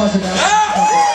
ますね。